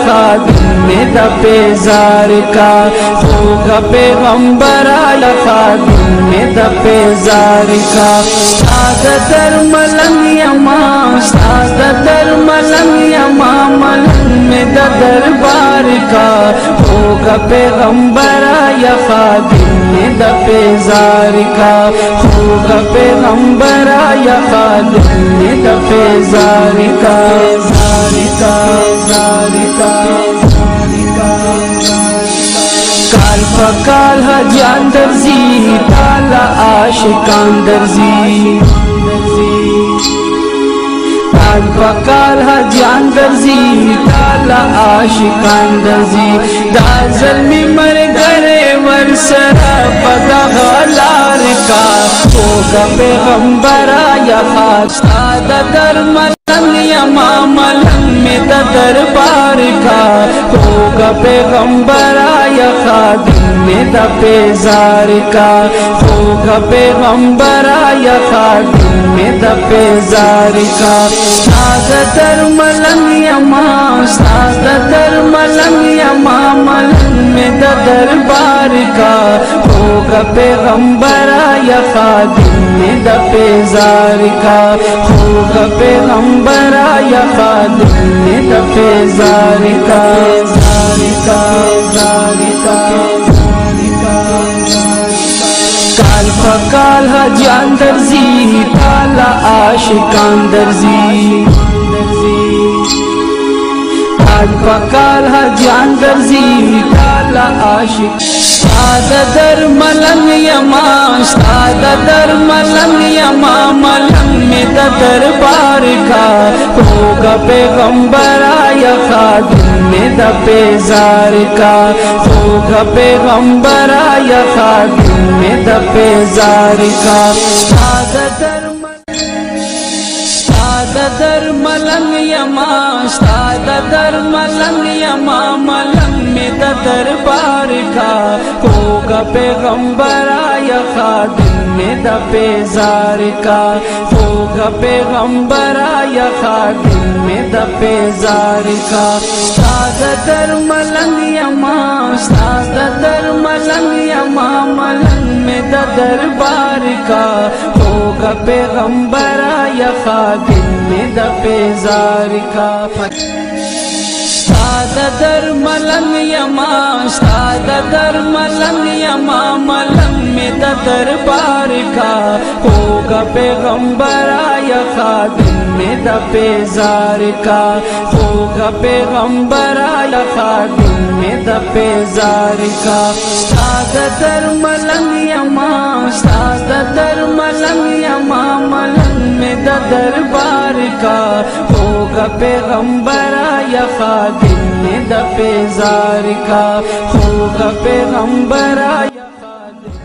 खाद में दपेजार का होगा पैगंबर आला खाद में दपेजार का। साध धर्म मलंग यमा सादा दर मलंग में द दरबार का होगा पैगंबर आया खाद में दपेजार का। होगा पैगंबर आया खाद में दपेजार का। जारिका जारी बकाल हजान दर्जी ताला आशिकान दर्जी ताल बकाल हजान दर्जी ताला आशिकान दर्जी दाजल में मर गए वर्षा पदा लार का होगा पैगंबरा यहाँ सादा धर्म मामल में दरबार का होगा पैगंबरा खादिम द पेजार का होग पैगम्बरा या खादिम द पेजार का सादतर मलम यमा सादतर मलम यमा मलम में द दरबार का होग पैगम्बरा या खादिम द पेजार का होग पैगम्बरा या खादिम द पेजार का जारी का जारी काल फकाल हजान दर्जी काला आशिकान दर्जी काल फकाल हजान दर्जी काला आशिक। सादा दर मलन यमा, सादा दर मलन यमा, मलंग में दरबार का का पैगंबर आया खादिम ने दपे जार का। होगा पैगंबर आया खादिम दपे जार का। दर मलंग यमा दर मलंग यमा, मलंग में दरबार का। होगा पैगंबर आया खादिम द पेजार का, होगा गंबरा आया खादिम में द पेजार का। सादा दर मलंग यमा सादा दर मलंग यमा मलंग में द दरबार का। होगा पैगंबर आया खादिम में दपे पेजार का। दर मलंग यमा सादा दर मलंग यमा मलंग दरबार का होगा पैगंबर आया खादिम में दपेजार का। होगा पैगंबर आया खादिम में दपेजार का। सादर मलंग यमा सादर मलंग यमा मलंग में द दरबार का। होगा पैगंबर आया खादिम में दपेजार का। होगा पैगंबर आया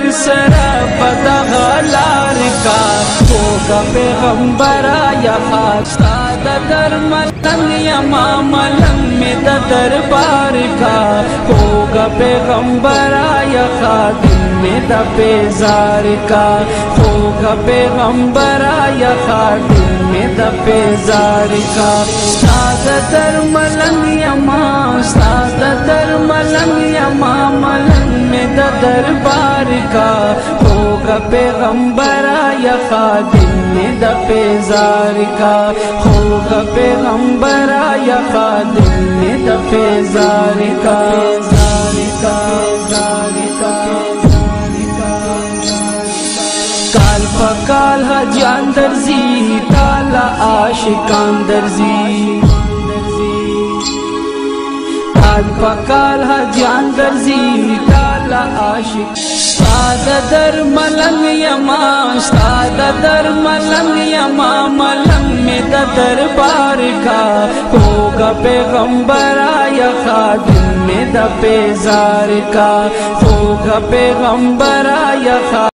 पर सरा पता लार का। होगा पैगम्बरा यहाँ दर मतन यमा मलन में दरबार का। होगा पैगम्बरा यहाँ में दपेजार का होगा पैगम्बरा या खातून में दपेजार का। सादतर मलंग यमा सादतर मलंग मलंग में द दरबार का होगा पैगम्बरा या खादिम में द पेजार का। होगा पैगम्बरा या खादिम में द पेजार का। पेजार का पेजार आशिकान दर्जी काल पकाल हजान दर्जी ताला आशिक। सादा दर मलंग यमा, सादा दर मलंग यमा, मलंग में द दरबार का। होगा पैगंबरा या खादिम में द पेजार का। होगा पैगंबरा या